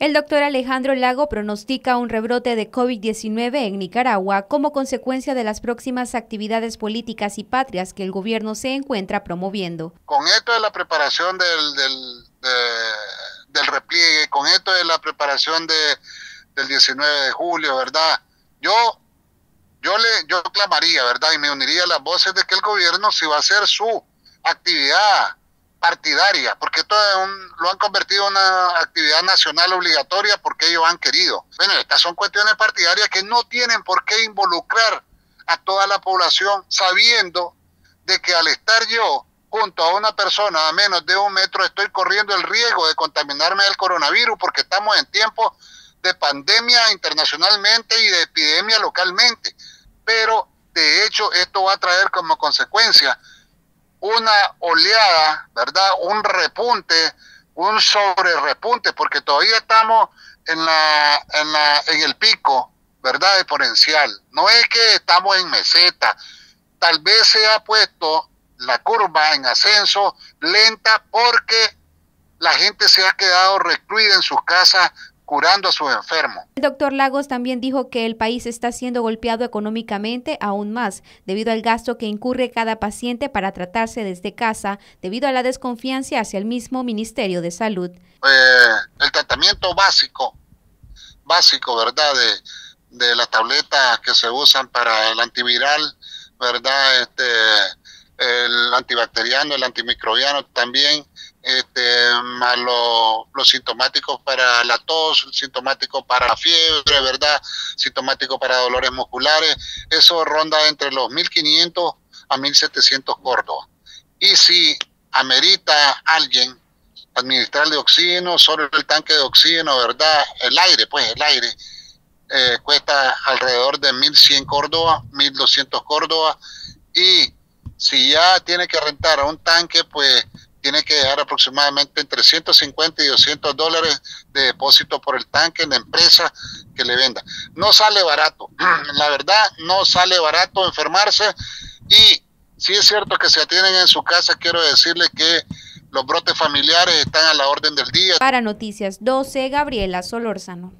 El doctor Alejandro Lago pronostica un rebrote de COVID-19 en Nicaragua como consecuencia de las próximas actividades políticas y patrias que el gobierno se encuentra promoviendo. Con esto de la preparación del, del, repliegue, con esto de la preparación de, del 19 de julio, ¿verdad? Yo, yo, le, yo clamaría, ¿verdad? Y me uniría a las voces de que el gobierno si va a hacer su actividad partidaria, porque esto lo han convertido en una actividad nacional obligatoria porque ellos han querido. Bueno, estas son cuestiones partidarias que no tienen por qué involucrar a toda la población sabiendo de que al estar yo junto a una persona a menos de un metro estoy corriendo el riesgo de contaminarme del coronavirus porque estamos en tiempos de pandemia internacionalmente y de epidemia localmente. Pero de hecho esto va a traer como consecuencia una oleada, ¿verdad? Un repunte, un sobre repunte, porque todavía estamos en, la, en, la, en el pico, ¿verdad? Exponencial. No es que estamos en meseta. Tal vez se ha puesto la curva en ascenso lenta porque la gente se ha quedado recluida en sus casas curando a sus enfermos. El doctor Lagos también dijo que el país está siendo golpeado económicamente aún más debido al gasto que incurre cada paciente para tratarse desde casa debido a la desconfianza hacia el mismo Ministerio de Salud. Eh, el tratamiento básico, básico, ¿verdad? De, de las tabletas que se usan para el antiviral, ¿verdad? Este, el antibacteriano, el antimicrobiano también este, los sintomáticos para la tos, sintomático para la fiebre, ¿verdad? Sintomático para dolores musculares, eso ronda entre los 1500 a 1700 Córdoba. Y si amerita alguien administrar de oxígeno, solo el tanque de oxígeno, ¿verdad? El aire, pues el aire, eh, cuesta alrededor de 1100 Córdoba, 1200 Córdoba. Y si ya tiene que rentar a un tanque, pues tiene que dejar aproximadamente entre 150 y 200 dólares de depósito por el tanque en la empresa que le venda. No sale barato, la verdad, no sale barato enfermarse y si es cierto que se atienden en su casa, quiero decirle que los brotes familiares están a la orden del día. Para Noticias 12, Gabriela Solórzano.